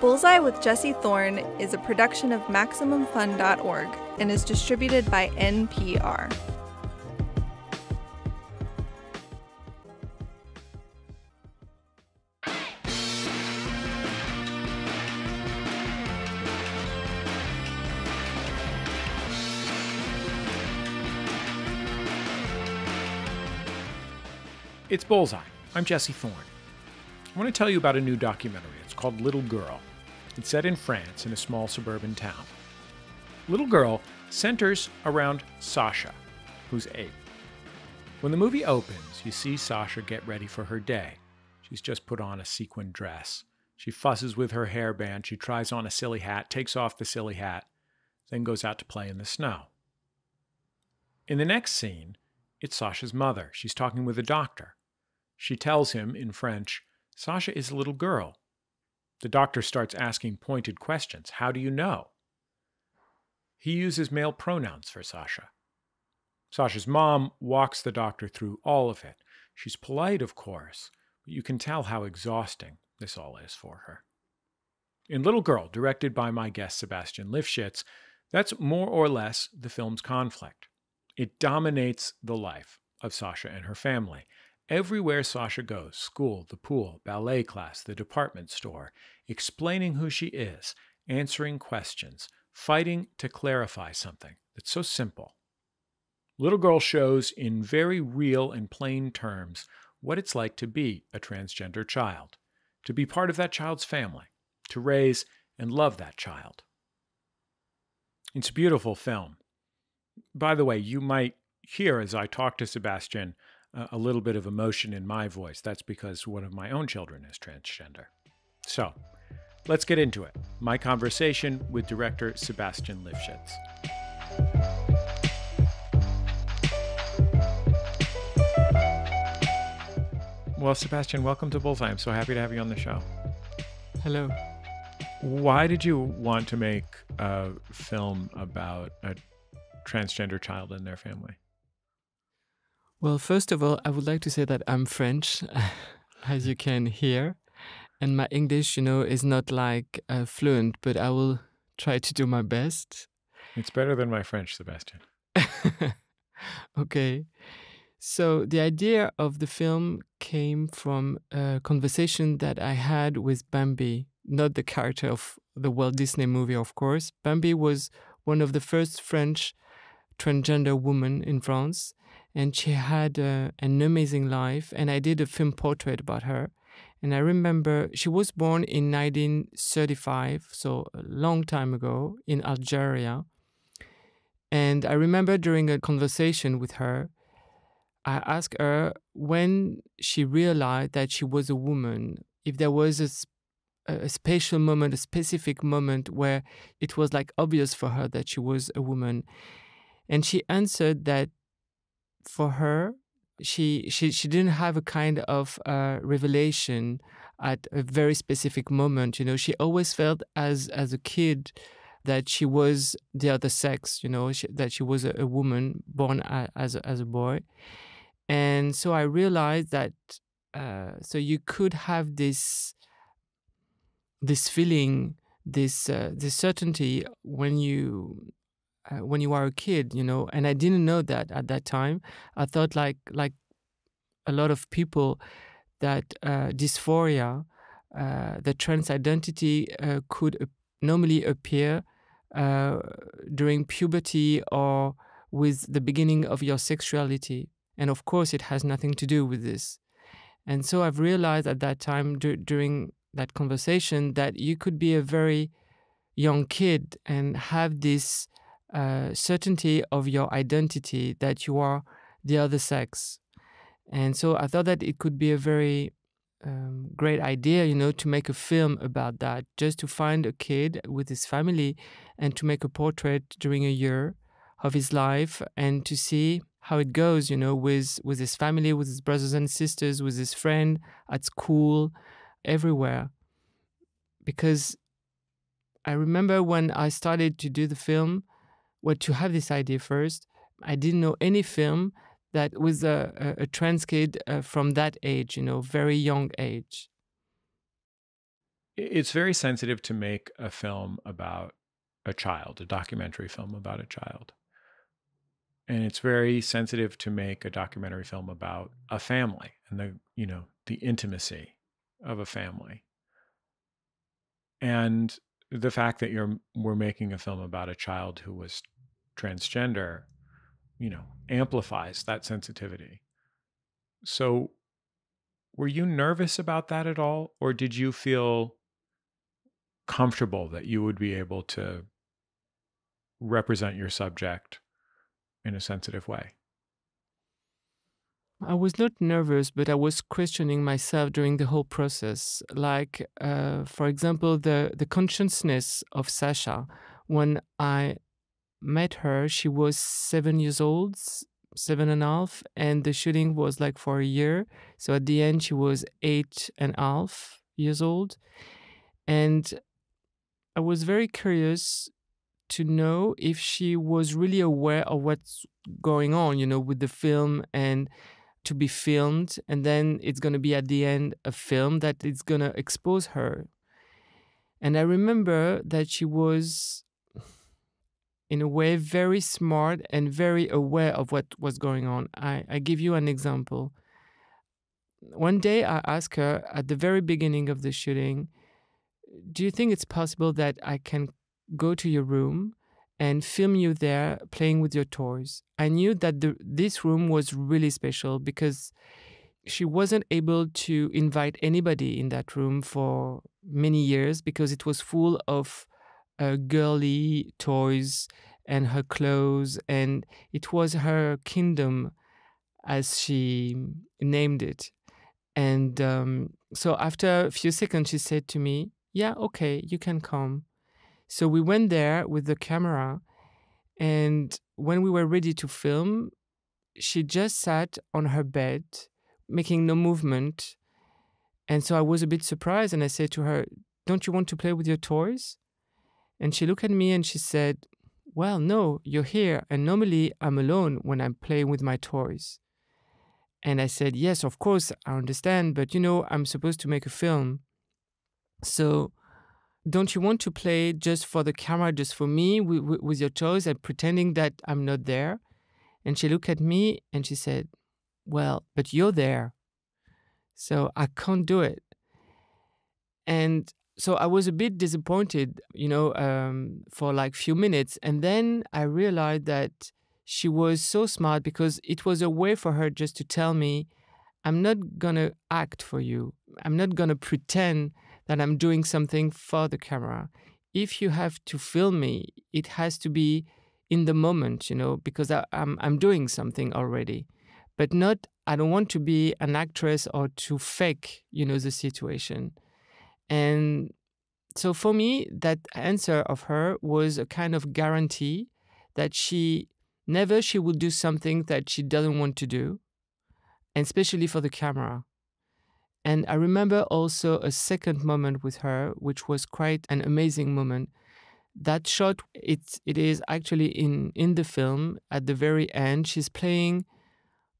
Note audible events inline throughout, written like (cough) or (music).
Bullseye with Jesse Thorn is a production of MaximumFun.org and is distributed by NPR. It's Bullseye. I'm Jesse Thorn. I want to tell you about a new documentary. It's called Little Girl. It's set in France in a small suburban town. Little Girl centers around Sasha, who's eight. When the movie opens, you see Sasha get ready for her day. She's just put on a sequin dress. She fusses with her hairband. She tries on a silly hat, takes off the silly hat, then goes out to play in the snow. In the next scene, it's Sasha's mother. She's talking with a doctor. She tells him in French, Sasha is a little girl. The doctor starts asking pointed questions. How do you know? He uses male pronouns for Sasha. Sasha's mom walks the doctor through all of it. She's polite, of course, but you can tell how exhausting this all is for her. In Little Girl, directed by my guest Sébastien Lifshitz, that's more or less the film's conflict. It dominates the life of Sasha and her family, Everywhere Sasha goes school, the pool, ballet class, the department store explaining who she is, answering questions, fighting to clarify something that's so simple. Little Girl shows in very real and plain terms what it's like to be a transgender child, to be part of that child's family, to raise and love that child. It's a beautiful film. By the way, you might hear as I talk to Sébastien a little bit of emotion in my voice. That's because one of my own children is transgender. So, let's get into it. My conversation with director Sébastien Lifshitz. Well, Sébastien, welcome to Bullseye. I'm so happy to have you on the show. Hello. Why did you want to make a film about a transgender child and their family? Well, first of all, I would like to say that I'm French, (laughs) as you can hear, and my English, you know, is not like uh, fluent, but I will try to do my best. It's better than my French, Sébastien. (laughs) okay. So the idea of the film came from a conversation that I had with Bambi, not the character of the Walt Disney movie, of course. Bambi was one of the first French transgender women in France and she had uh, an amazing life. And I did a film portrait about her. And I remember she was born in 1935, so a long time ago in Algeria. And I remember during a conversation with her, I asked her when she realized that she was a woman, if there was a, a special moment, a specific moment where it was like obvious for her that she was a woman. And she answered that for her, she she she didn't have a kind of uh, revelation at a very specific moment. You know, she always felt as as a kid that she was the other sex. You know, she, that she was a, a woman born a, as a, as a boy, and so I realized that. Uh, so you could have this this feeling, this uh, this certainty when you uh, when you are a kid, you know, and I didn't know that at that time. I thought like like a lot of people that uh, dysphoria, uh, the trans identity uh, could normally appear during puberty or with the beginning of your sexuality, and of course, it has nothing to do with this. And so I've realized at that time during that conversation that you could be a very young kid and have this uh, certainty of your identity that you are the other sex. And so I thought that it could be a very um, great idea, you know, to make a film about that, just to find a kid with his family and to make a portrait during a year of his life and to see how it goes, you know, with, with his family, with his brothers and sisters, with his friend at school, everywhere. Because I remember when I started to do the film, well, to have this idea first, I didn't know any film that was a, a, a trans kid uh, from that age, you know, very young age. it's very sensitive to make a film about a child, a documentary film about a child. And it's very sensitive to make a documentary film about a family and the, you know, the intimacy of a family. And the fact that you're we're making a film about a child who was transgender, you know, amplifies that sensitivity. So were you nervous about that at all or did you feel comfortable that you would be able to represent your subject in a sensitive way? I was not nervous, but I was questioning myself during the whole process. Like, uh, for example, the, the consciousness of Sasha. When I met her, she was seven years old, seven and a half, and the shooting was like for a year. So at the end, she was eight and a half years old. And I was very curious to know if she was really aware of what's going on, you know, with the film and to be filmed. And then it's going to be at the end a film that is going to expose her. And I remember that she was, in a way, very smart and very aware of what was going on. I, I give you an example. One day I asked her at the very beginning of the shooting, Do you think it's possible that I can go to your room and film you there playing with your toys. I knew that the, this room was really special because she wasn't able to invite anybody in that room for many years because it was full of uh, girly toys and her clothes, and it was her kingdom as she named it. And um, so after a few seconds, she said to me, Yeah, okay, you can come. So we went there with the camera, and when we were ready to film, she just sat on her bed, making no movement. And so I was a bit surprised, and I said to her, Don't you want to play with your toys? And she looked at me and she said, Well, no, you're here, and normally I'm alone when I'm playing with my toys. And I said, Yes, of course, I understand, but you know, I'm supposed to make a film. So don't you want to play just for the camera, just for me, with, your toys and pretending that I'm not there? And she looked at me and she said, Well, but you're there. So I can't do it. And so I was a bit disappointed, you know, um, for like few minutes. And then I realized that she was so smart because it was a way for her just to tell me, I'm not going to act for you. I'm not going to pretend that I'm doing something for the camera. If you have to film me, it has to be in the moment, you know, because I, am I'm, I'm doing something already. But not, I don't want to be an actress or to fake, you know, the situation. And so for me, that answer of her was a kind of guarantee that she never she would do something that she doesn't want to do, and especially for the camera. And I remember also a second moment with her, which was quite an amazing moment. That shot, it's, it is actually in, in the film at the very end. She's playing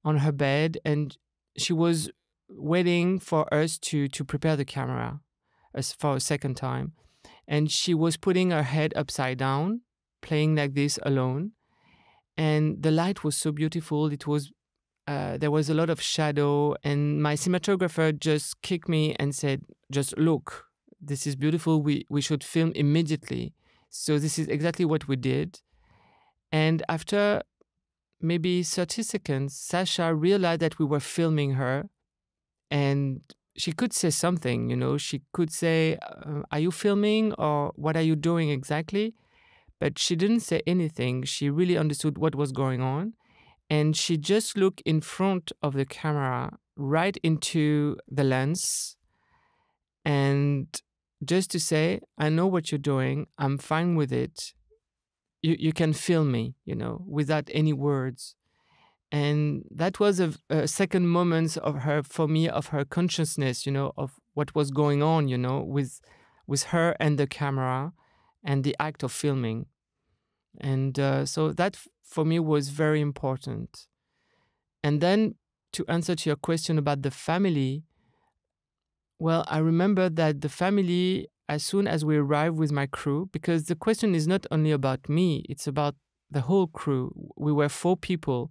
on her bed and she was waiting for us to, to prepare the camera as for a second time. And she was putting her head upside down, playing like this alone. And the light was so beautiful. It was uh, there was a lot of shadow, and my cinematographer just kicked me and said, "Just look, this is beautiful. We we should film immediately." So this is exactly what we did, and after maybe 30 seconds, Sasha realized that we were filming her, and she could say something. You know, she could say, uh, "Are you filming?" or "What are you doing exactly?" But she didn't say anything. She really understood what was going on and she just looked in front of the camera right into the lens and just to say i know what you're doing. I'm fine with it. You, you can feel me you know without any words. And that was a, a, second moment of her for me of her consciousness you know of what was going on you know with with her and the camera and the act of filming and uh, so that for me was very important. And then to answer to your question about the family, Well, I remember that the family, as soon as we arrived with my crew, because the question is not only about me, it's about the whole crew. We were four people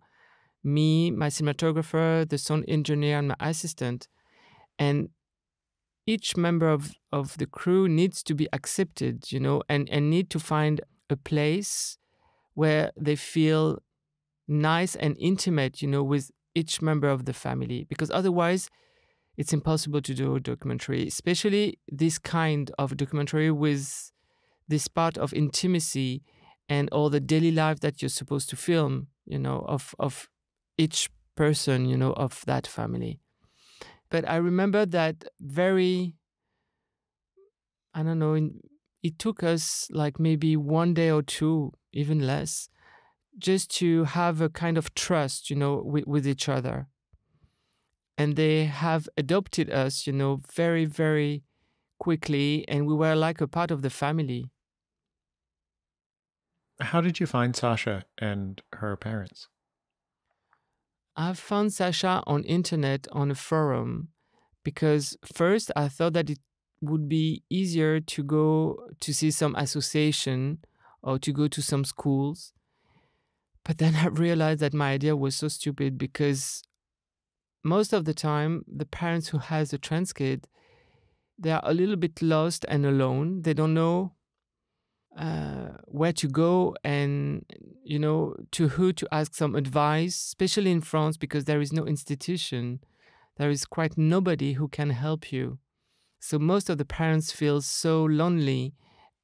me, my cinematographer, the sound engineer, and my assistant. And each member of, of the crew needs to be accepted, you know, and, and need to find a place where they feel nice and intimate, you know, with each member of the family. Because otherwise, it's impossible to do a documentary, especially this kind of documentary with this part of intimacy and all the daily life that you're supposed to film, you know, of, of each person, you know, of that family. But I remember that very, I don't know, it took us like maybe one day or two, even less, just to have a kind of trust, you know, with, with each other. And they have adopted us, you know, very, very quickly. And we were like a part of the family. How did you find Sasha and her parents? I found Sasha on internet on a forum because first I thought that it would be easier to go to see some association or to go to some schools. But then I realized that my idea was so stupid because most of the time the parents who has a trans kid they are a little bit lost and alone. They don't know uh, where to go and you know to who to ask some advice especially in france because there is no institution there is quite nobody who can help you so most of the parents feel so lonely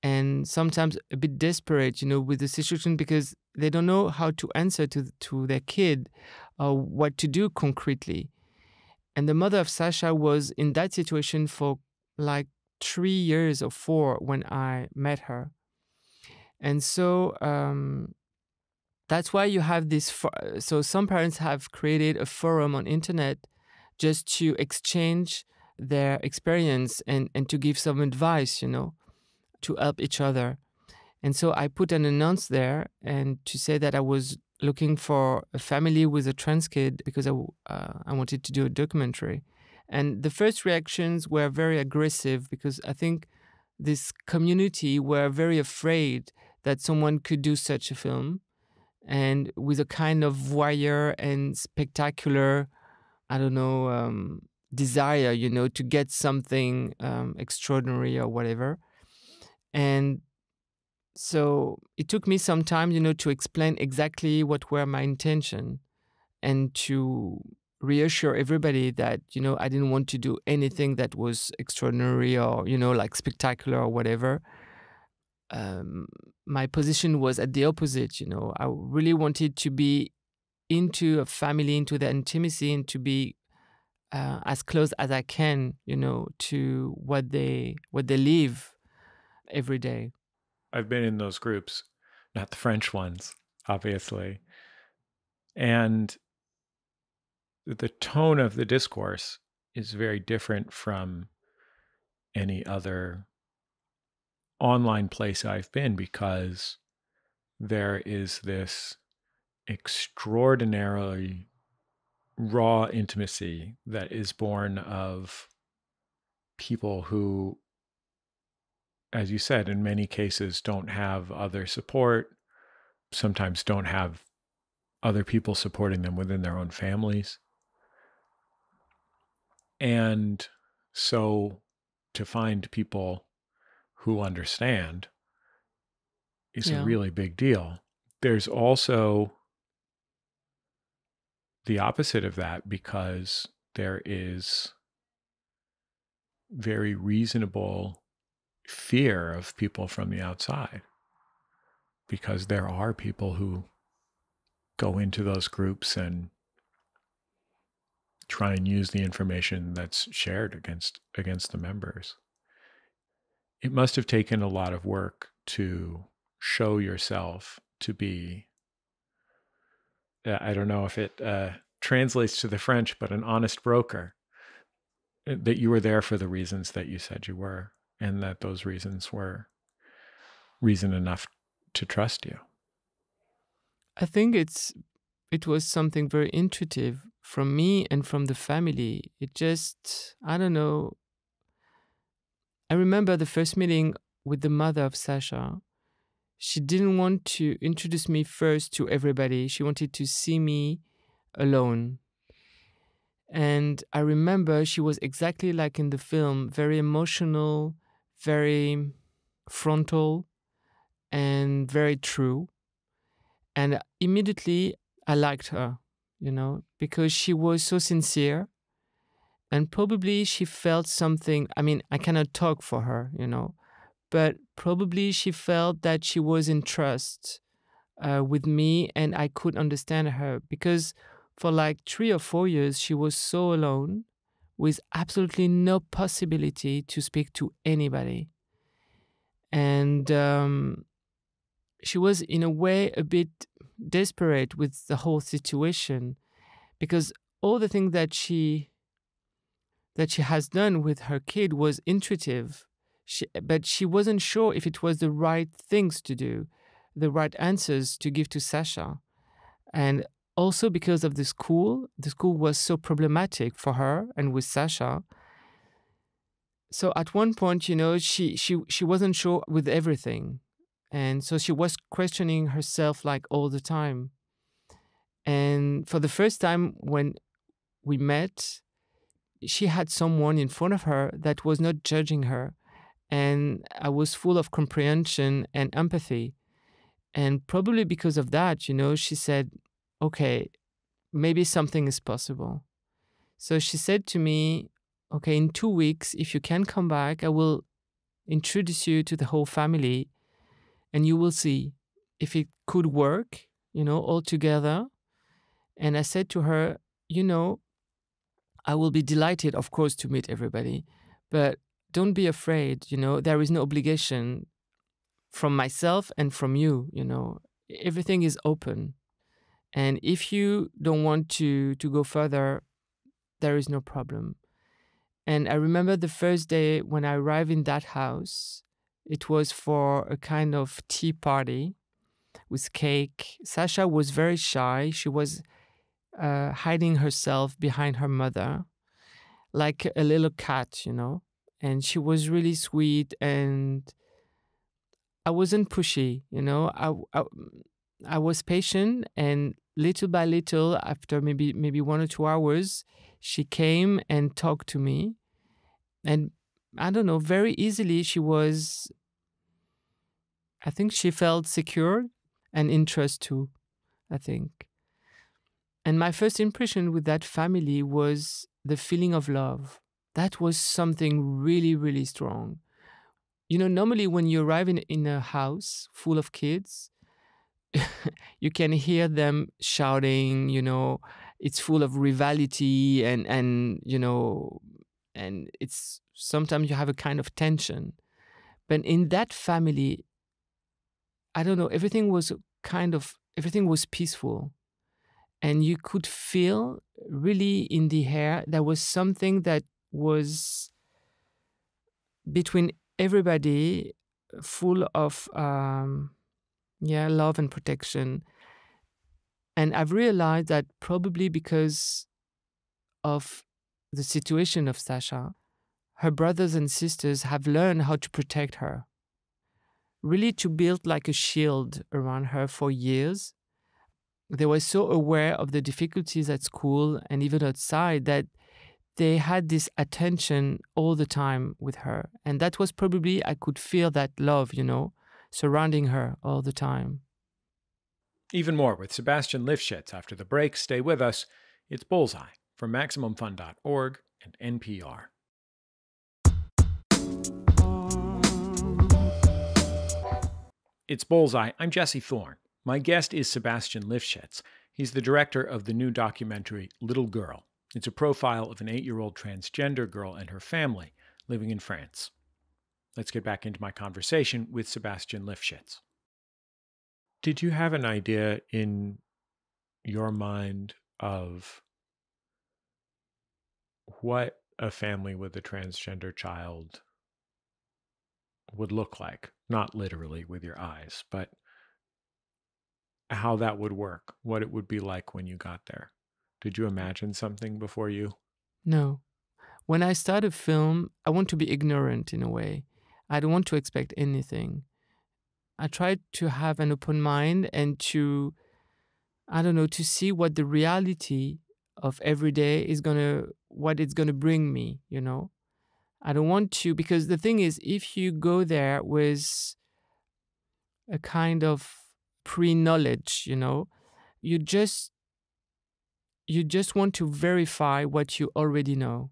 and sometimes a bit desperate you know with the situation because they don't know how to answer to to their kid or what to do concretely and the mother of sasha was in that situation for like 3 years or 4 when i met her and so um, that's why you have this. So some parents have created a forum on internet just to exchange their experience and, and to give some advice, you know, to help each other. And so I put an announce there and to say that I was looking for a family with a trans kid because I, uh, I wanted to do a documentary. And the first reactions were very aggressive because I think this community were very afraid that someone could do such a film and with a kind of voyeur and spectacular i don't know um, desire you know to get something um, extraordinary or whatever and so it took me some time you know to explain exactly what were my intention and to reassure everybody that you know I didn't want to do anything that was extraordinary or you know like spectacular or whatever. Um, my position was at the opposite. You know, I really wanted to be into a family, into the intimacy, and to be uh, as close as I can. You know, to what they what they live every day. I've been in those groups, not the French ones, obviously, and the tone of the discourse is very different from any other online place I've been because there is this extraordinarily raw intimacy that is born of people who, as you said, in many cases don't have other support, sometimes don't have other people supporting them within their own families. And so to find people who understand is yeah. a really big deal. There's also the opposite of that because there is very reasonable fear of people from the outside because there are people who go into those groups and try and use the information that's shared against against the members. It must have taken a lot of work to show yourself to be I don't know if it uh, translates to the French, but an honest broker. Uh, that you were there for the reasons that you said you were, and that those reasons were reason enough to trust you. I think it's it was something very intuitive from me and from the family. It just, I don't know, I remember the first meeting with the mother of Sasha. She didn't want to introduce me first to everybody. She wanted to see me alone. And I remember she was exactly like in the film, very emotional, very frontal, and very true. And immediately I liked her, you know, because she was so sincere. And probably she felt something. I mean, I cannot talk for her, you know, but probably she felt that she was in trust uh, with me and I could understand her because for like three or four years, she was so alone with absolutely no possibility to speak to anybody. And um, she was, in a way, a bit desperate with the whole situation because all the things that she that she has done with her kid was intuitive she, but she wasn't sure if it was the right things to do the right answers to give to sasha. And also because of the school the school was so problematic for her and with sasha. So at one point you know she she she wasn't sure with everything. And so she was questioning herself like all the time. And for the first time when we met she had someone in front of her that was not judging her and i was full of comprehension and empathy. And probably because of that you know she said okay maybe something is possible. So she said to me okay in 2 weeks if you can come back i will introduce you to the whole family and you will see if it could work you know all together. And i said to her you know i will be delighted of course to meet everybody but don't be afraid you know there is no obligation from myself and from you you know. Everything is open. And if you don't want to to go further there is no problem. And i remember the first day when i arrived in that house it was for a kind of tea party with cake. Sasha was very shy. She was uh, hiding herself behind her mother like a little cat you know and she was really sweet and i wasn't pushy you know? I i, I was patient and little by little after maybe maybe one or two hours she came and talked to me and i don't know very easily she was i think she felt secure and interest too i think. And my first impression with that family was the feeling of love that was something really really strong. You know normally when you arrive in, in a house full of kids (laughs) you can hear them shouting you know it's full of rivality and and you know and it's sometimes you have a kind of tension. But in that family i don't know everything was kind of everything was peaceful. And you could feel really in the air there was something that was between everybody full of um, yeah love and protection. And i've realized that probably because of the situation of sasha her brothers and sisters have learned how to protect her. Really to build like a shield around her for years. They were so aware of the difficulties at school and even outside that they had this attention all the time with her and that was probably i could feel that love you know surrounding her all the time Even more with Sébastien Lifshitz after the break. Stay with us. It's Bullseye from MaximumFun.org and NPR. It's Bullseye. I'm Jesse Thorn. My guest is Sébastien Lifshitz. He's the director of the new documentary Little Girl. It's a profile of an eight year old transgender girl and her family living in France. Let's get back into my conversation with Sébastien Lifshitz. Did you have an idea in your mind of what a family with a transgender child would look like? Not literally with your eyes, but how that would work, what it would be like when you got there. Did you imagine something before you? no when I start a film, I want to be ignorant in a way. I don't want to expect anything. I try to have an open mind and to, I don't know, to see what the reality of every day is gonna, what it's gonna bring me. You know, I don't want to because the thing is, if you go there with a kind of pre-knowledge, you know, you just you just want to verify what you already know.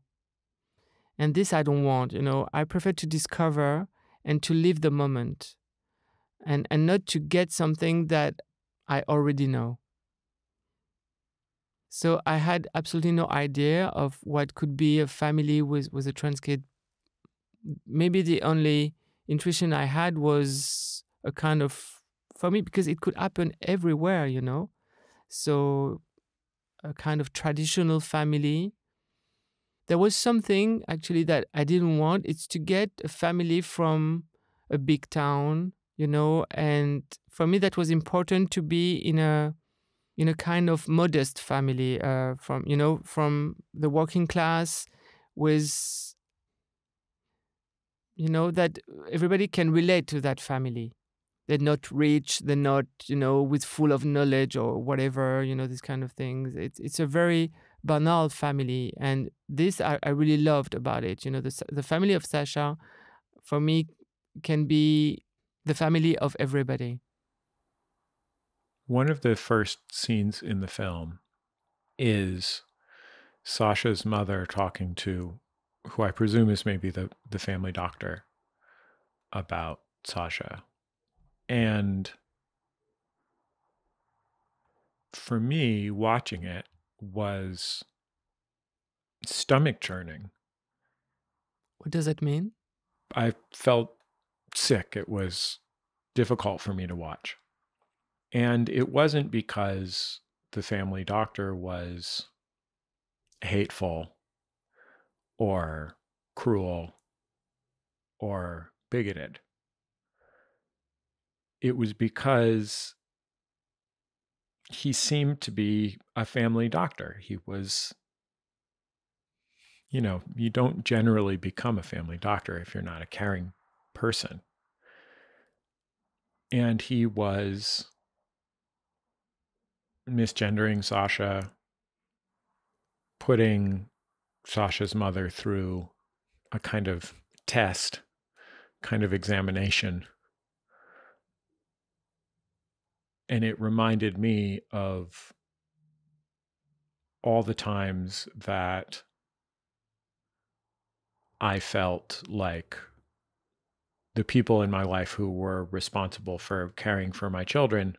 And this I don't want, you know. I prefer to discover and to live the moment and, and not to get something that I already know. So I had absolutely no idea of what could be a family with, with a trans kid. Maybe the only intuition I had was a kind of, for me, because it could happen everywhere, you know. So a kind of traditional family. There was something actually that I didn't want. It's to get a family from a big town, you know, and for me that was important to be in a in a kind of modest family, uh, from you know, from the working class, with you know that everybody can relate to that family they're not rich they're not you know with full of knowledge or whatever you know these kind of things. It's it's a very banal family and this I, I really loved about it you know the, the family of sasha for me can be the family of everybody. One of the first scenes in the film is sasha's mother talking to who i presume is maybe the, the family doctor about sasha and for me, watching it was stomach churning. What does it mean? I felt sick. It was difficult for me to watch. And it wasn't because the family doctor was hateful or cruel or bigoted it was because he seemed to be a family doctor. He was, you know, you don't generally become a family doctor if you're not a caring person. And he was misgendering Sasha, putting Sasha's mother through a kind of test, kind of examination and it reminded me of all the times that I felt like the people in my life who were responsible for caring for my children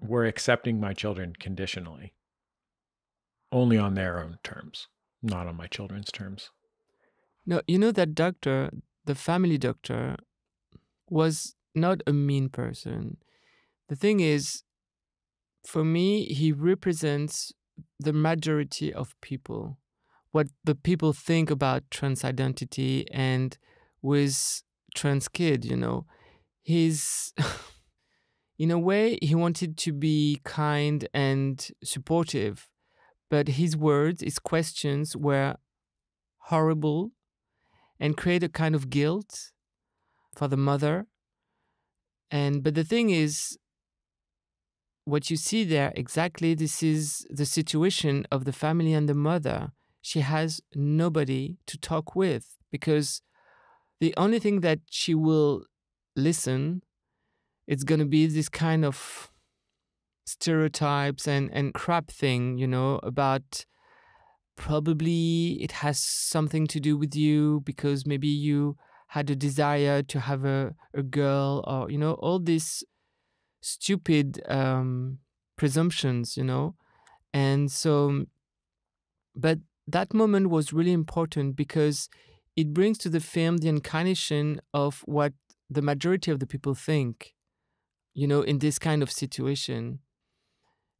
were accepting my children conditionally, only on their own terms, not on my children's terms. No, you know that doctor, the family doctor, was not a mean person the thing is, for me, he represents the majority of people, what the people think about trans identity and with trans kid, you know. He's, (laughs) in a way, he wanted to be kind and supportive, but his words, his questions were horrible and create a kind of guilt for the mother. And but the thing is, what you see there exactly this is the situation of the family and the mother. She has nobody to talk with because the only thing that she will listen it's going to be this kind of stereotypes and and crap thing you know about probably it has something to do with you because maybe you had a desire to have a, a girl or you know all this stupid um, presumptions, you know? And so, but that moment was really important because it brings to the film the incarnation of what the majority of the people think, you know, in this kind of situation.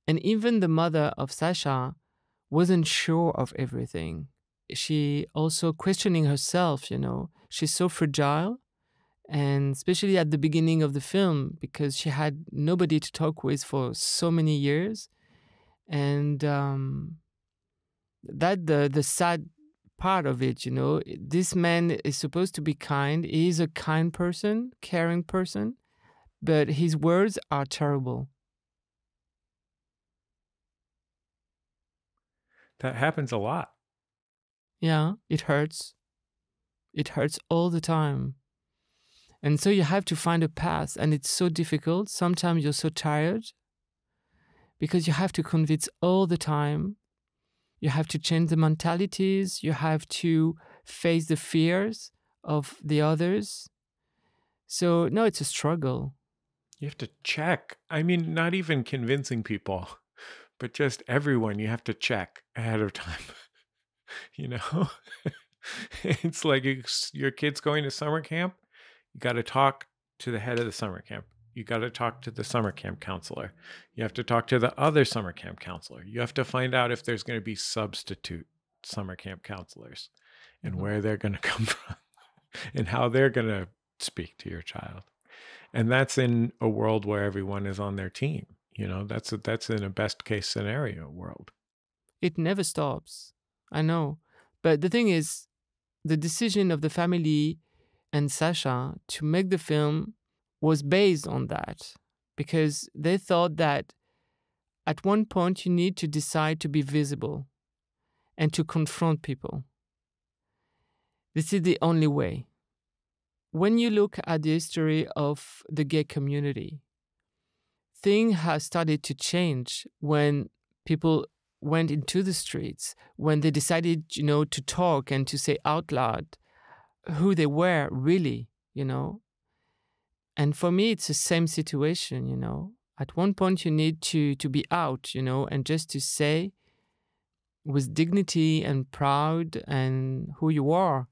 And even the mother of Sasha wasn't sure of everything. She also questioning herself, you know, she's so fragile and especially at the beginning of the film because she had nobody to talk with for so many years and um, that the the sad part of it, you know. This man is supposed to be kind. He is a kind person, caring person, but his words are terrible. That happens a lot. Yeah, it hurts. It hurts all the time. And so you have to find a path, and it's so difficult. Sometimes you're so tired because you have to convince all the time. You have to change the mentalities. You have to face the fears of the others. So, no, it's a struggle. You have to check. I mean, not even convincing people, (laughs) but just everyone you have to check ahead of time. (laughs) you know? (laughs) it's like your kid's going to summer camp you got to talk to the head of the summer camp. You got to talk to the summer camp counselor. You have to talk to the other summer camp counselor. You have to find out if there's going to be substitute summer camp counselors and mm-hmm. where they're going (laughs) to come from and how they're going to speak to your child. And that's in a world where everyone is on their team. You know, that's a, that's in a best case scenario world. It never stops. I know. But the thing is, the decision of the family and Sasha to make the film was based on that because they thought that at one point you need to decide to be visible and to confront people. This is the only way. When you look at the history of the gay community, things have started to change when people went into the streets, when they decided, you know, to talk and to say out loud who they were really, you know. And for me, it's the same situation, you know. At one point, you need to to be out, you know, and just to say with dignity and proud and who you are.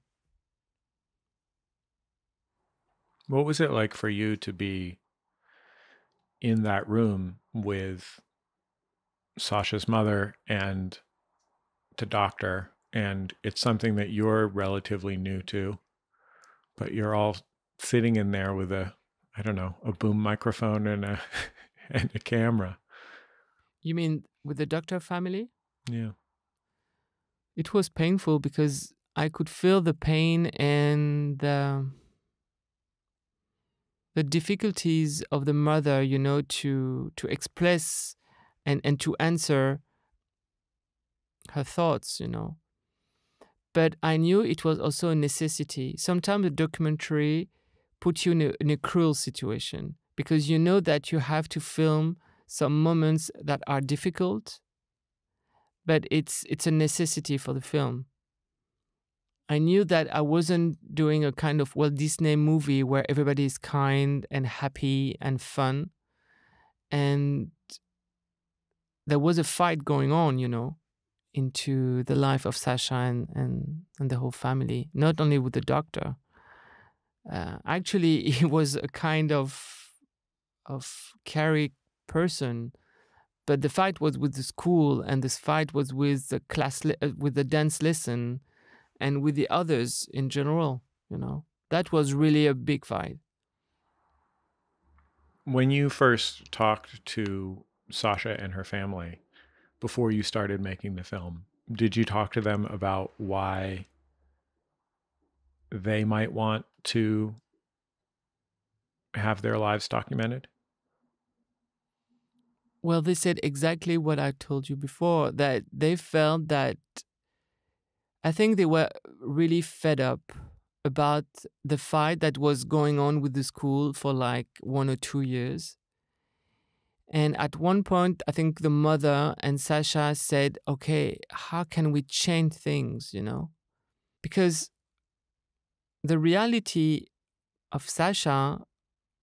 What was it like for you to be in that room with Sasha's mother and the doctor and it's something that you're relatively new to, but you're all sitting in there with a, I don't know, a boom microphone and a (laughs) and a camera. You mean with the doctor family? Yeah. It was painful because I could feel the pain and the the difficulties of the mother, you know, to to express and and to answer her thoughts, you know but I knew it was also a necessity. Sometimes a documentary puts you in a, in a cruel situation because you know that you have to film some moments that are difficult, but it's it's a necessity for the film. I knew that I wasn't doing a kind of Walt Disney movie where everybody is kind and happy and fun. And there was a fight going on, you know into the life of Sasha and, and, and the whole family, not only with the doctor. Uh, actually, (laughs) he was a kind of of carry person, but the fight was with the school, and this fight was with the class, uh, with the dance lesson, and with the others in general. You know, that was really a big fight. When you first talked to Sasha and her family, before you started making the film. Did you talk to them about why they might want to have their lives documented? Well, they said exactly what I told you before that they felt that I think they were really fed up about the fight that was going on with the school for like one or two years. And at one point, I think the mother and Sasha said, okay, how can we change things, you know? Because the reality of Sasha,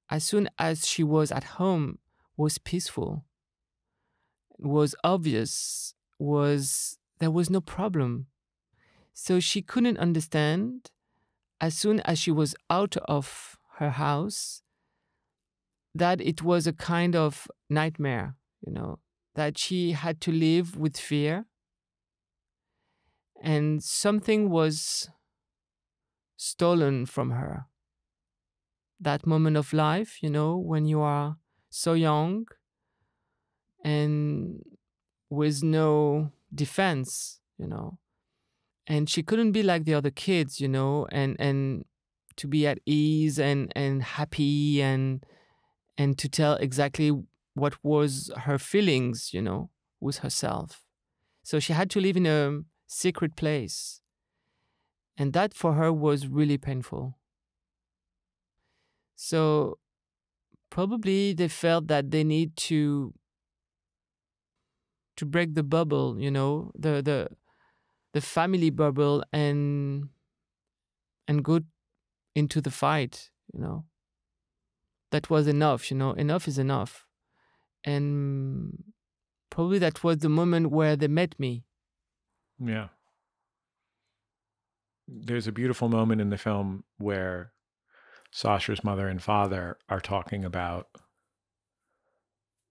as soon as she was at home, was peaceful, was obvious, was there was no problem. So she couldn't understand as soon as she was out of her house that it was a kind of nightmare, you know, that she had to live with fear. And something was stolen from her. That moment of life, you know, when you are so young and with no defense, you know. and she couldn't be like the other kids, you know, and and to be at ease and and happy and and to tell exactly what was her feelings, you know, with herself. So she had to live in a secret place. And that for her was really painful. So probably they felt that they need to to break the bubble, you know, the the the family bubble and and go into the fight, you know. That was enough, you know, enough is enough. And probably that was the moment where they met me. Yeah. There's a beautiful moment in the film where Sasha's mother and father are talking about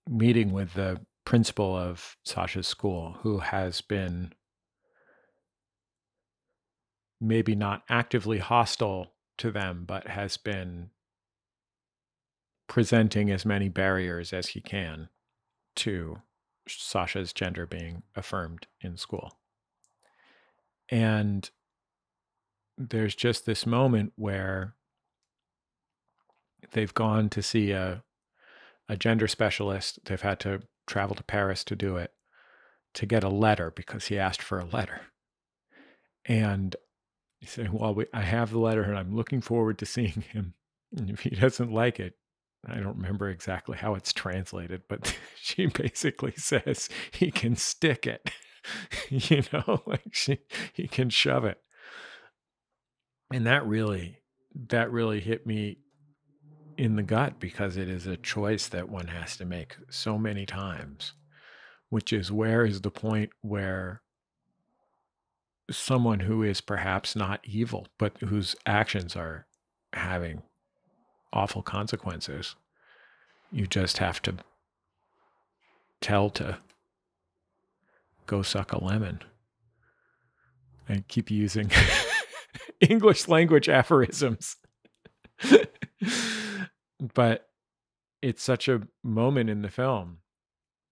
meeting with the principal of Sasha's school, who has been maybe not actively hostile to them, but has been presenting as many barriers as he can to Sasha's gender being affirmed in school. And there's just this moment where they've gone to see a a gender specialist. They've had to travel to Paris to do it to get a letter because he asked for a letter. And he said, Well, we, I have the letter and I'm looking forward to seeing him. And if he doesn't like it, I don't remember exactly how it's translated, but (laughs) she basically says he can stick it. (laughs) you know, (laughs) like she he can shove it. And that really that really hit me in the gut because it is a choice that one has to make so many times, which is where is the point where someone who is perhaps not evil, but whose actions are having awful consequences, you just have to tell to go suck a lemon. I keep using (laughs) English language aphorisms (laughs) but it's such a moment in the film.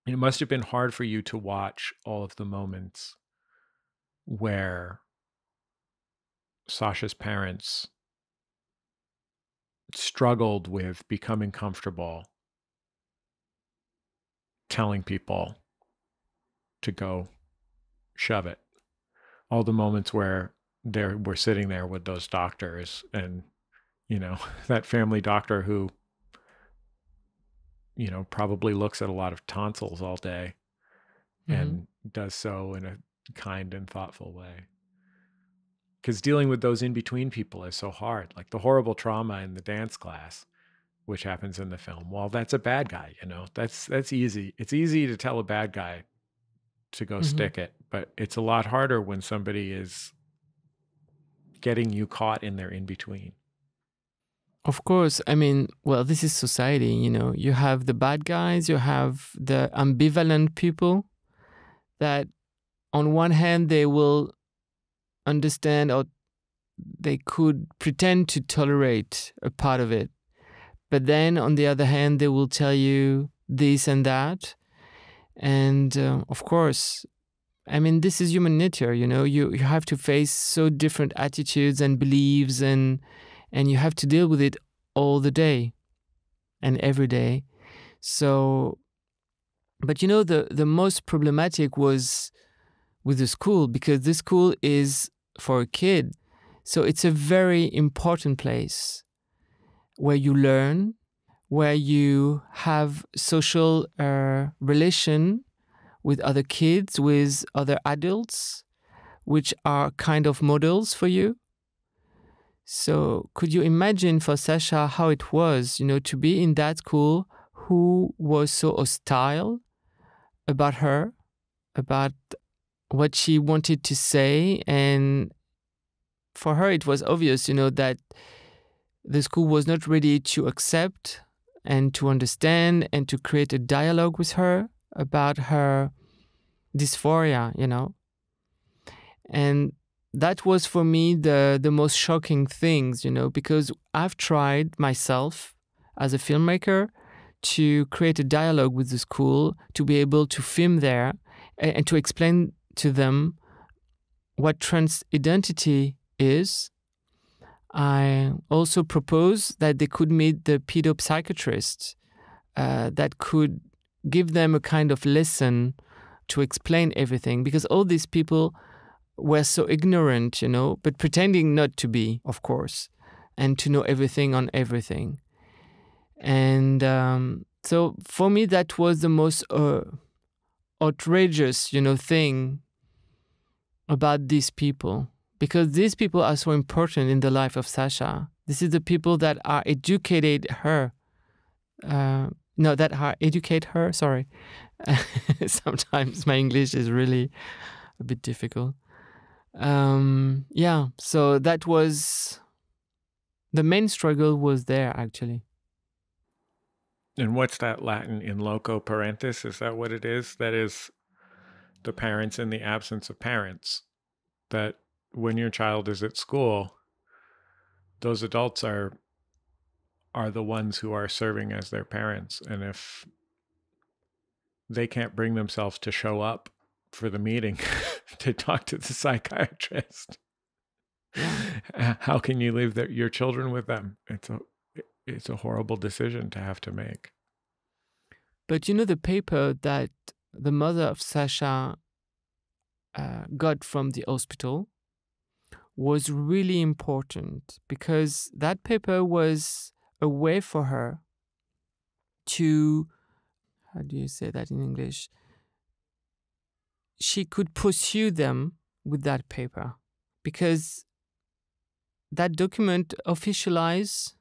It must have been hard for you to watch all of the moments where Sasha's parents struggled with becoming comfortable telling people to go shove it. All the moments where they were sitting there with those doctors and you know, (laughs) that family doctor who, you know, probably looks at a lot of tonsils all day mm-hmm. and does so in a kind and thoughtful way. Because dealing with those in between people is so hard. Like the horrible trauma in the dance class, which happens in the film. Well, that's a bad guy, you know. That's that's easy. It's easy to tell a bad guy to go mm-hmm. stick it, but it's a lot harder when somebody is getting you caught in their in between. Of course, I mean, well, this is society, you know. You have the bad guys, you have the ambivalent people that on one hand they will understand or they could pretend to tolerate a part of it. But then on the other hand, they will tell you this and that. And uh, of course, I mean, this is human nature, you know. You you have to face so different attitudes and beliefs and and you have to deal with it all the day and every day. So, but you know, the, the most problematic was with the school because this school is for a kid. So it's a very important place where you learn, where you have social uh, relation with other kids, with other adults, which are kind of models for you. So could you imagine for Sasha how it was, you know, to be in that school who was so hostile about her, about what she wanted to say and for her it was obvious, you know, that the school was not ready to accept and to understand and to create a dialogue with her about her dysphoria, you know. And that was for me the the most shocking things, you know, because I've tried myself as a filmmaker to create a dialogue with the school, to be able to film there and, and to explain to them what trans identity is, I also propose that they could meet the pedopsychiatrist uh, that could give them a kind of lesson to explain everything because all these people were so ignorant, you know, but pretending not to be, of course, and to know everything on everything. And um, so for me, that was the most uh, outrageous, you know, thing about these people because these people are so important in the life of Sasha. This is the people that are educated her. Uh, no, that are educate her. Sorry, (laughs) sometimes my English is really a bit difficult. Um, yeah, so that was the main struggle was there actually. And what's that Latin in loco parentis? Is that what it is? That is the parents in the absence of parents. That when your child is at school, those adults are are the ones who are serving as their parents. And if they can't bring themselves to show up for the meeting (laughs) to talk to the psychiatrist, how can you leave their, your children with them? It's a it's a horrible decision to have to make. But you know the paper that the mother of Sasha uh, got from the hospital was really important because that paper was a way for her to how do you say that in English? She could pursue them with that paper because that document officialized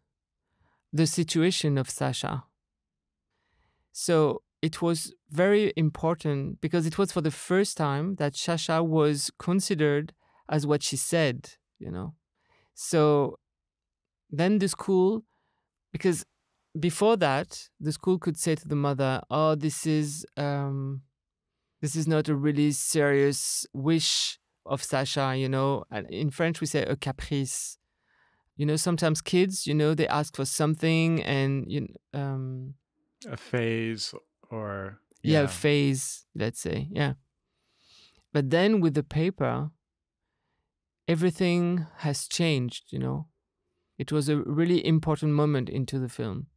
the situation of Sasha. So it was very important because it was for the first time that Sasha was considered as what she said, you know. So then the school, because before that, the school could say to the mother, "Oh, this is um, this is not a really serious wish of Sasha," you know. In French, we say a caprice. You know, sometimes kids, you know, they ask for something, and you um, a phase or yeah. yeah, phase, let's say, yeah. But then with the paper, everything has changed, you know. It was a really important moment into the film.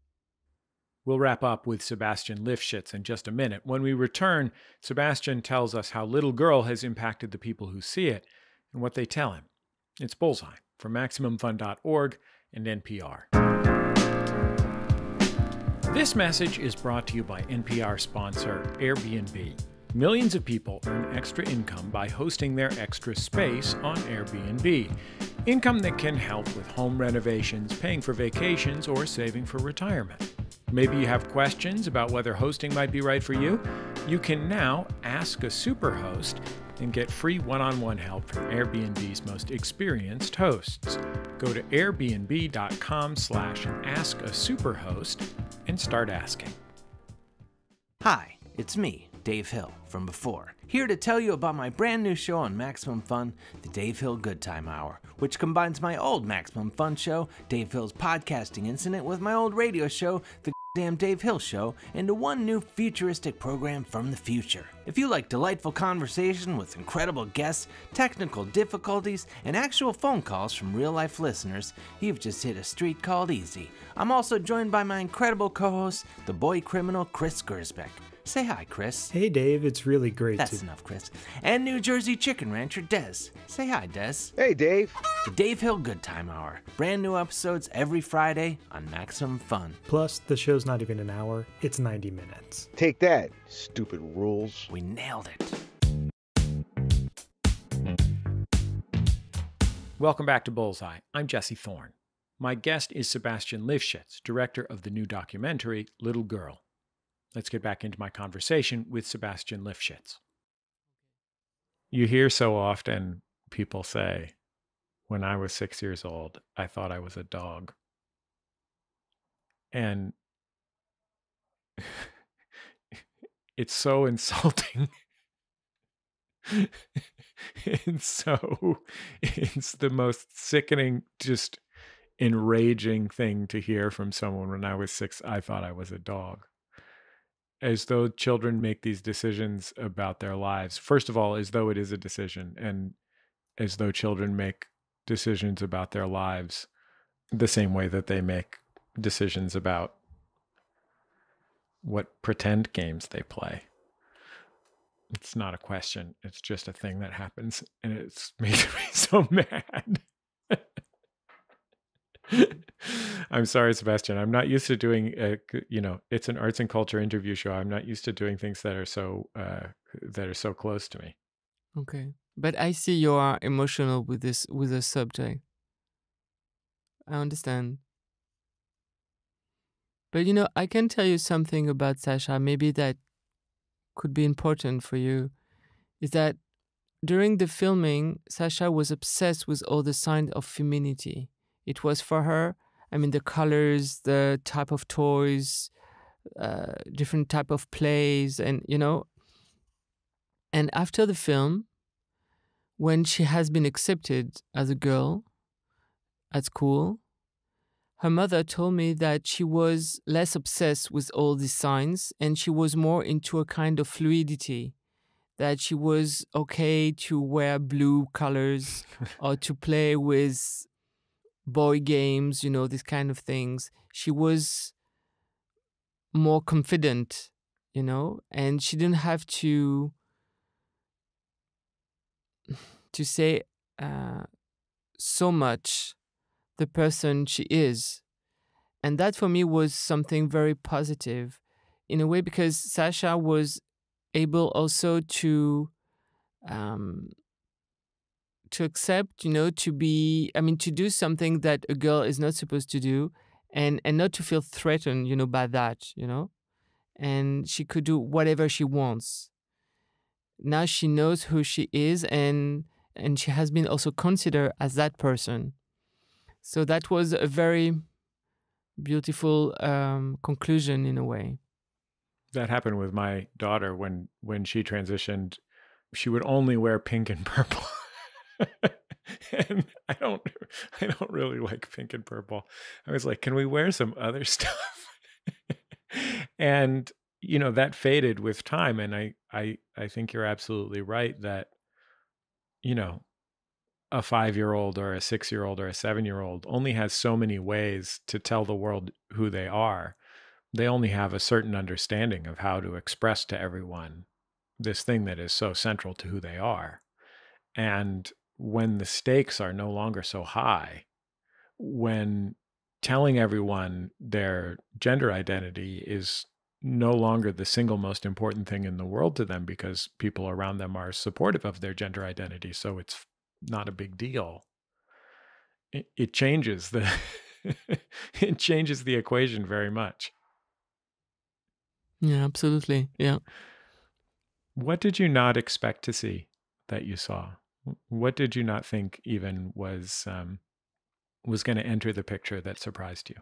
We'll wrap up with Sébastien Lifshitz in just a minute. When we return, Sébastien tells us how Little Girl has impacted the people who see it and what they tell him. It's Bullseye from MaximumFun.org and NPR. This message is brought to you by NPR sponsor Airbnb. Millions of people earn extra income by hosting their extra space on Airbnb. Income that can help with home renovations, paying for vacations, or saving for retirement. Maybe you have questions about whether hosting might be right for you? You can now ask a superhost and get free one-on-one help from Airbnb's most experienced hosts. Go to airbnb.com slash ask a superhost and start asking. Hi, it's me. Dave Hill from before, here to tell you about my brand new show on Maximum Fun, the Dave Hill Good Time Hour, which combines my old Maximum Fun show, Dave Hill's podcasting incident, with my old radio show, The Damn Dave Hill Show, into one new futuristic program from the future. If you like delightful conversation with incredible guests, technical difficulties, and actual phone calls from real life listeners, you've just hit a street called easy. I'm also joined by my incredible co host, the boy criminal Chris Gersbeck. Say hi, Chris. Hey, Dave. It's really great That's to... enough, Chris. And New Jersey chicken rancher Des. Say hi, Des. Hey, Dave. The Dave Hill Good Time Hour. Brand new episodes every Friday on Maximum Fun. Plus, the show's not even an hour, it's 90 minutes. Take that, stupid rules. We nailed it. Welcome back to Bullseye. I'm Jesse Thorn. My guest is Sébastien Lifshitz, director of the new documentary Little Girl. Let's get back into my conversation with Sébastien Lifshitz. You hear so often people say, when I was six years old, I thought I was a dog. And (laughs) it's so insulting. (laughs) and so it's the most sickening, just enraging thing to hear from someone when I was six. I thought I was a dog as though children make these decisions about their lives first of all as though it is a decision and as though children make decisions about their lives the same way that they make decisions about what pretend games they play. It's not a question. It's just a thing that happens, and it's (laughs) made me so mad. (laughs) I'm sorry, Sébastien. I'm not used to doing, a, you know, it's an arts and culture interview show. I'm not used to doing things that are so uh, that are so close to me. Okay, but I see you are emotional with this with the subject. I understand. But you know, I can tell you something about Sasha. Maybe that could be important for you. Is that during the filming, Sasha was obsessed with all the signs of femininity. It was for her. I mean, the colors, the type of toys, uh, different type of plays, and you know. And after the film, when she has been accepted as a girl at school, her mother told me that she was less obsessed with all these signs and she was more into a kind of fluidity that she was okay to wear blue colors (laughs) or to play with boy games you know these kind of things she was more confident you know and she didn't have to (sighs) to say uh, so much the person she is. And that for me was something very positive in a way because Sasha was able also to um, to accept, you know, to be I mean to do something that a girl is not supposed to do and and not to feel threatened, you know, by that, you know. And she could do whatever she wants. Now she knows who she is and and she has been also considered as that person. So that was a very beautiful um, conclusion in a way. That happened with my daughter when when she transitioned. She would only wear pink and purple. (laughs) (laughs) and I don't I don't really like pink and purple. I was like, can we wear some other (laughs) stuff? and you know, that faded with time and I I I think you're absolutely right that you know, a five year old or a six year old or a seven year old only has so many ways to tell the world who they are. They only have a certain understanding of how to express to everyone this thing that is so central to who they are. And when the stakes are no longer so high, when telling everyone their gender identity is no longer the single most important thing in the world to them because people around them are supportive of their gender identity. So it's not a big deal. It, it changes the (laughs) it changes the equation very much. Yeah, absolutely. Yeah. What did you not expect to see that you saw? What did you not think even was um, was going to enter the picture that surprised you?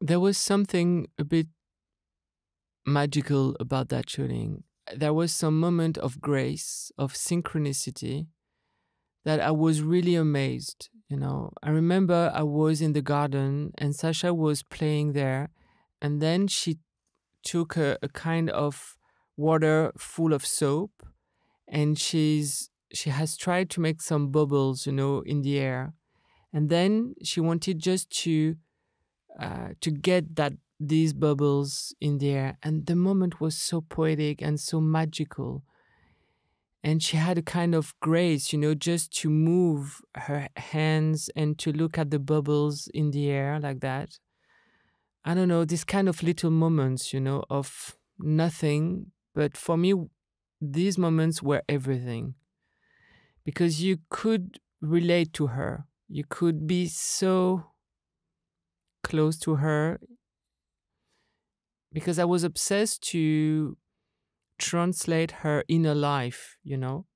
There was something a bit magical about that shooting there was some moment of grace, of synchronicity that I was really amazed. You know, I remember I was in the garden and Sasha was playing there, and then she took a, a kind of water full of soap, and she's she has tried to make some bubbles, you know, in the air, and then she wanted just to uh, to get that these bubbles in the air. And the moment was so poetic and so magical. And she had a kind of grace, you know, just to move her hands and to look at the bubbles in the air like that. I don't know, this kind of little moments, you know, of nothing. But for me, these moments were everything because you could relate to her. You could be so close to her because I was obsessed to translate her inner life, you know.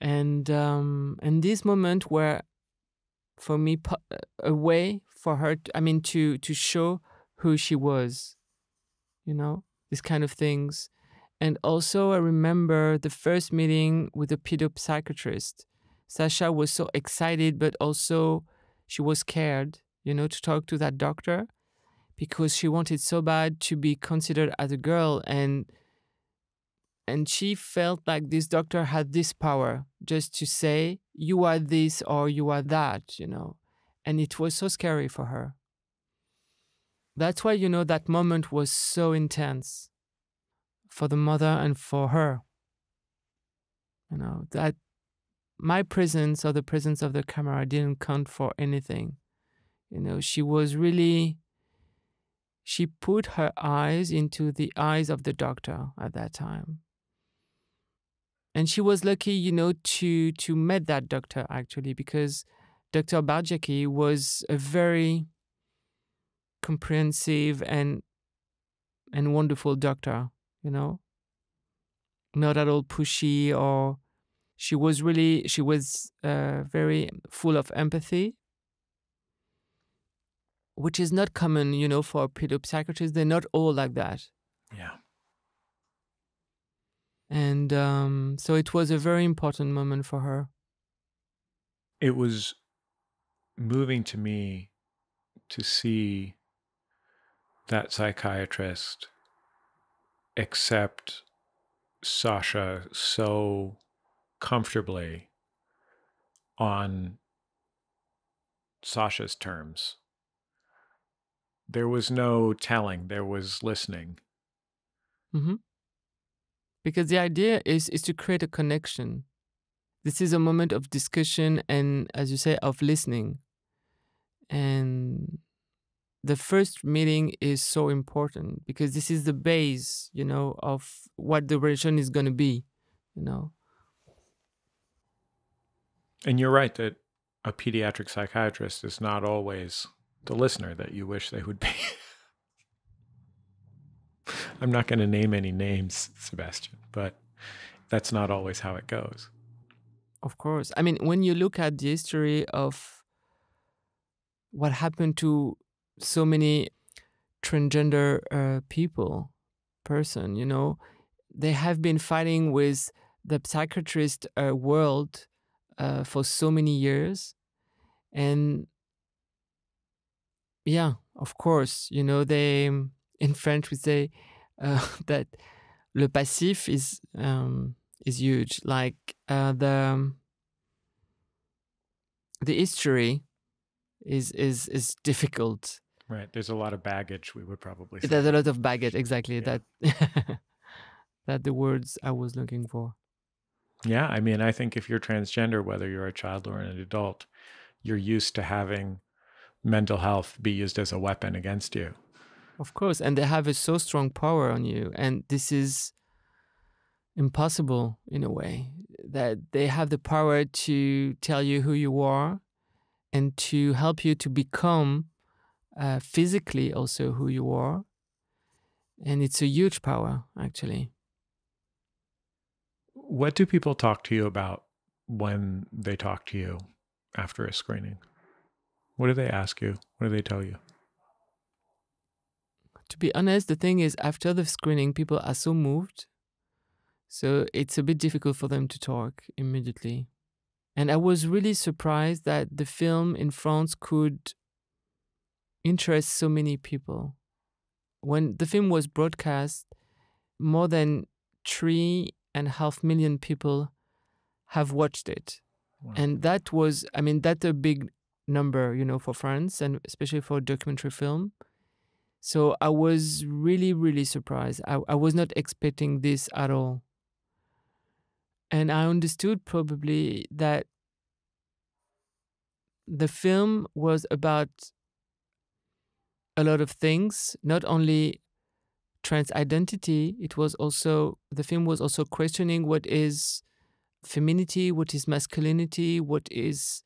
And um, and this moment were, for me, a way for her. To, I mean, to to show who she was, you know, these kind of things. And also, I remember the first meeting with the pedopsychiatrist. Sasha was so excited, but also she was scared, you know, to talk to that doctor because she wanted so bad to be considered as a girl and And she felt like this doctor had this power just to say, you are this or you are that, you know. And it was so scary for her. That's why, you know, that moment was so intense for the mother and for her. You know, that my presence or the presence of the camera didn't count for anything. You know, she was really, she put her eyes into the eyes of the doctor at that time. And she was lucky, you know, to to meet that doctor actually, because Dr. Bargiacchi was a very comprehensive and and wonderful doctor, you know. Not at all pushy or she was really she was uh, very full of empathy which is not common you know for pedopsychiatrists they're not all like that Yeah. and um, so it was a very important moment for her It was moving to me to see that psychiatrist accept Sasha so comfortably on Sasha's terms. There was no telling, there was listening. hmm because the idea is is to create a connection this is a moment of discussion and as you say of listening and the first meeting is so important because this is the base you know of what the relation is going to be you know And you're right that a pediatric psychiatrist is not always the listener that you wish they would be. (laughs) I'm not going to name any names, Sébastien, but that's not always how it goes. Of course. I mean, when you look at the history of what happened to so many transgender uh, people, person, you know, they have been fighting with the psychiatrist uh, world uh, for so many years. And yeah, of course, you know, they, (laughs) in French, we say uh, (laughs) that le passif is um, is huge. Like uh, the the history is is is difficult. Right. There's a lot of baggage, we would probably say. There's a lot of baggage. Exactly Yeah. that. (laughs) that the words I was looking for. Yeah. I mean, I think if you're transgender, whether you're a child or an adult, you're used to having mental health be used as a weapon against you. Of course, and they have a so strong power on you, and this is impossible in a way that they have the power to tell you who you are and to help you to become uh, physically also who you are, and it's a huge power actually. What do people talk to you about when they talk to you after a screening? What do they ask you? What do they tell you? to be honest, the thing is, after the screening, people are so moved. So it's a bit difficult for them to talk immediately. And I was really surprised that the film in France could interest so many people. When the film was broadcast, more than three and a half million people have watched it. Wow. And that was, I mean, that's a big number, you know, for France and especially for a documentary film. So I was really, really surprised. I, I was not expecting this at all. And I understood probably that the film was about a lot of things, not only trans identity, it was also, the film was also questioning what is femininity, what is masculinity, what is,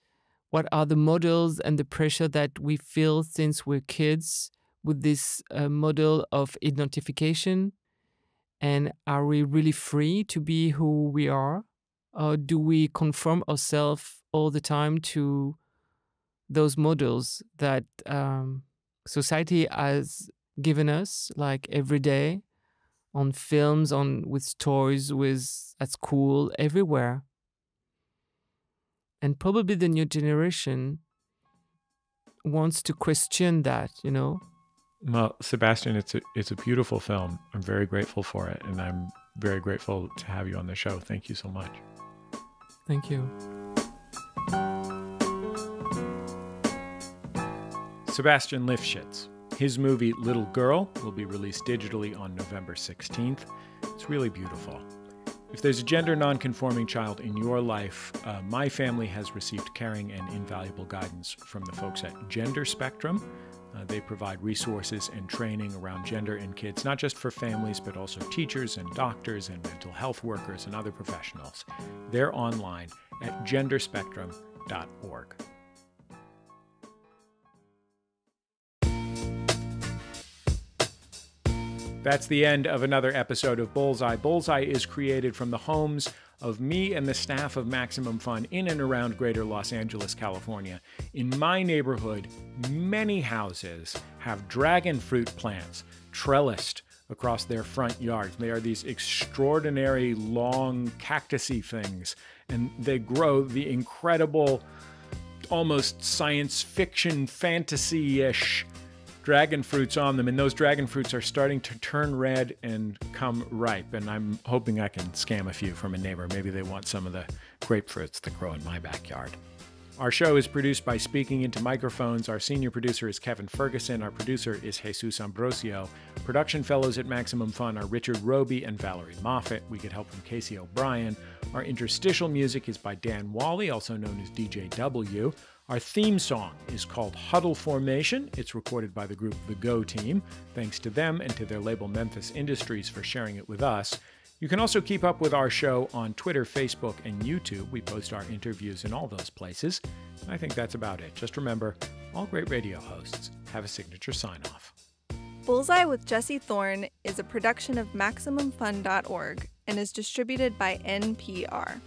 what are the models and the pressure that we feel since we're kids with this uh, model of identification? And are we really free to be who we are? Or do we conform ourselves all the time to those models that um, society has given us, like every day, on films, on with toys, with at school, everywhere? And probably the new generation wants to question that, you know, Well, Sébastien, it's a it's a beautiful film. I'm very grateful for it, and I'm very grateful to have you on the show. Thank you so much. Thank you. Sébastien Lifshitz. His movie Little Girl will be released digitally on November 16th. It's really beautiful. If there's a gender nonconforming child in your life, uh, my family has received caring and invaluable guidance from the folks at Gender Spectrum. Uh, they provide resources and training around gender in kids, not just for families, but also teachers and doctors and mental health workers and other professionals. They're online at genderspectrum.org. That's the end of another episode of Bullseye. Bullseye is created from the homes of me and the staff of Maximum Fun in and around greater Los Angeles, California. In my neighborhood, many houses have dragon fruit plants trellised across their front yards. They are these extraordinary long cactusy things, and they grow the incredible, almost science fiction fantasy ish dragon fruits on them, and those dragon fruits are starting to turn red and come ripe. And I'm hoping I can scam a few from a neighbor. Maybe they want some of the grapefruits that grow in my backyard. Our show is produced by Speaking Into Microphones. Our senior producer is Kevin Ferguson. Our producer is Jesus Ambrosio. Production fellows at Maximum Fun are Richard Roby and Valerie Moffat. We get help from Casey O'Brien. Our interstitial music is by Dan Wally, also known as DJW. Our theme song is called Huddle Formation. It's recorded by the group The Go Team. Thanks to them and to their label Memphis Industries for sharing it with us. You can also keep up with our show on Twitter, Facebook, and YouTube. We post our interviews in all those places. I think that's about it. Just remember, all great radio hosts have a signature sign off. Bullseye with Jesse Thorn is a production of MaximumFun.org and is distributed by NPR.